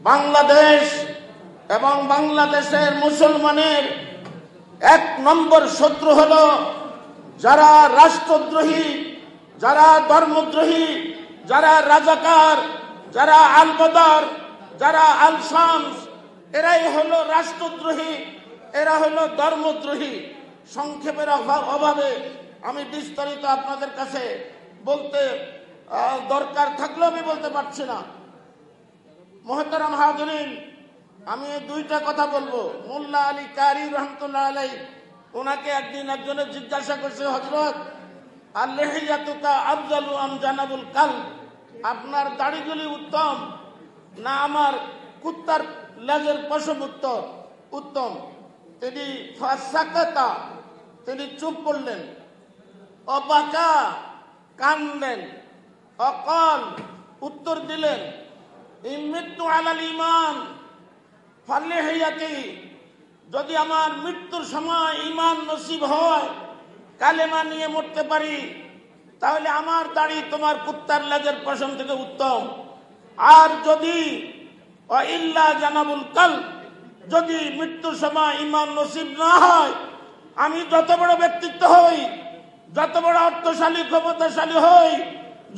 বাংলাদেশ এবং বাংলাদেশের মুসলমানের এক নম্বর শত্রু হল যারা রাষ্ট্রদ্রোহী, যারা ধর্মদ্রোহী, যারা রাজাকার, যারা আলবদর, যারা আল শামস এরাই হলো রাষ্ট্রদ্রোহী, এরা হলো ধর্মদ্রোহী। সংক্ষেপের অভাবে আমি বিস্তারিত আপনাদের কাছে বলতে দরকার থাকলেও আমি বলতে পারছি না। মোহতারাম হাজরিন, আমি দুইটা কথা বলব। মোল্লা আলী কারি রহমতুল্লাহ আলাই ওনাকে একদিন একজনে জিজ্ঞাসা করছে হজরত আল্লাহিয়াতুকা আফজালু আম জানাবুল কাল? আপনার দাড়িগুলি উত্তম না আমার কুত্তার লেজের পশম উত্তম উত্তম। তিনি ফাসাকাতা, তিনি চুপ করলেন। অবাকা কানলেন। অকল উত্তর দিলেন। আলাল ইমান ফাল্লে হইয়াকে যদি আমার মৃত্যুর সময় ইমান নসিব হয়, কালেমা নিয়ে মরতে পারি, তাহলে আমার দাড়ি তোমার কুত্তার লাজের পশম থেকে উত্তম। আর যদি জানাবুল কাল, যদি মৃত্যুর সময় ইমান নসিব না হয়, আমি যত বড় ব্যক্তিত্ব হই, যত বড় অর্থশালী, ক্ষমতাশালী হই,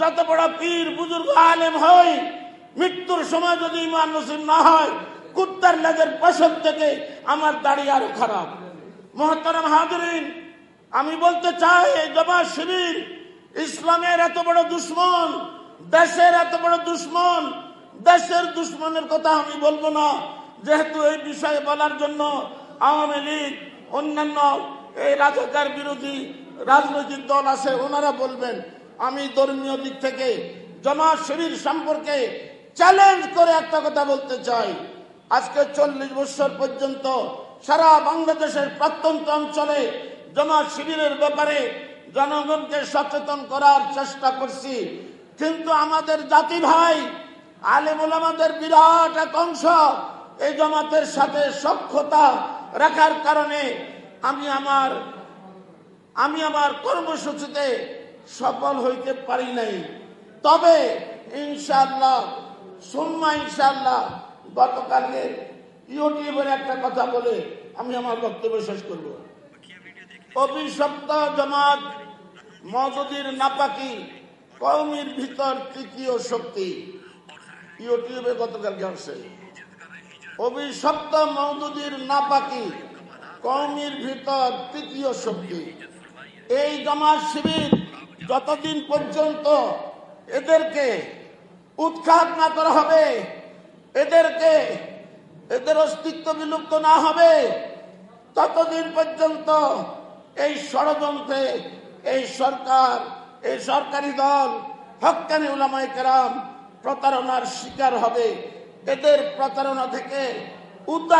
যত বড় পীর, বুজুর্গ, আলেম হই মৃত্যুর সময় যদি ইমান নসিব না হয়, কুত্তার লেজের পশম থেকে আমার দাড়ি আরও খারাপ। মহতারাম হাজরিন, আমি বলতে চাই জমা শিবির, ইসলামের এত বড় দুশ্মন, দেশের এত বড় দুশ্মন, দেশের দুশ্মনের কথা আমি বলব না। যেহেতু এই বিষয়ে বলার জন্য আওয়ামী লীগ, অন্যান্য এই রাজাকার বিরোধী রাজনৈতিক দল আছে, ওনারা বলবেন, আমি ধর্মীয় দিক থেকে জমা শিবির সম্পর্কে চ্যালেঞ্জ করে একটা কথা বলতে চাই। আজকে চল্লিশ বছর পর্যন্ত সারা বাংলাদেশের প্রত্যন্ত অঞ্চলে জমা শিবিরের ব্যাপারে জনগণকে সচেতন করার চেষ্টা করছি। কিন্তু আমাদের জাতি ভাই আলেমুল আমাদের বিরাট এক অংশ। এই জমাতের সাথে সক্ষতা রাখার কারণে আমি আমার আমি আমার কর্মসূচিতে সফল হইতে পারি নাই। তবে ইনশাল্লাহ সোম্মা ইনশাল্লাহ গতকালকে ইউটিউবের একটা কথা বলে আমি আমার বক্তব্য শেষ করব। অভিশপ্ত জমাত মজুদির নাপাকি কৌমির ভিতর তৃতীয় শক্তি। ইউটিউবে গতকালকে আসছে। অভিশপ্ত মৌদুদির নাপাকি কৌমির ভিতর তৃতীয় শক্তি। এই জমা শিবির যতদিন পর্যন্ত এদেরকে উৎখাত না করা হবে। এদেরকে, এদের অস্তিত্ব বিলুপ্ত না হবে। ততদিন পর্যন্ত এই ষড়যন্ত্রে এই সরকার, এই সরকারি দল, হকানি উলামাই কেরাম প্রতারণার শিকার হবে। এদের প্রতারণা থেকে উদ্ধার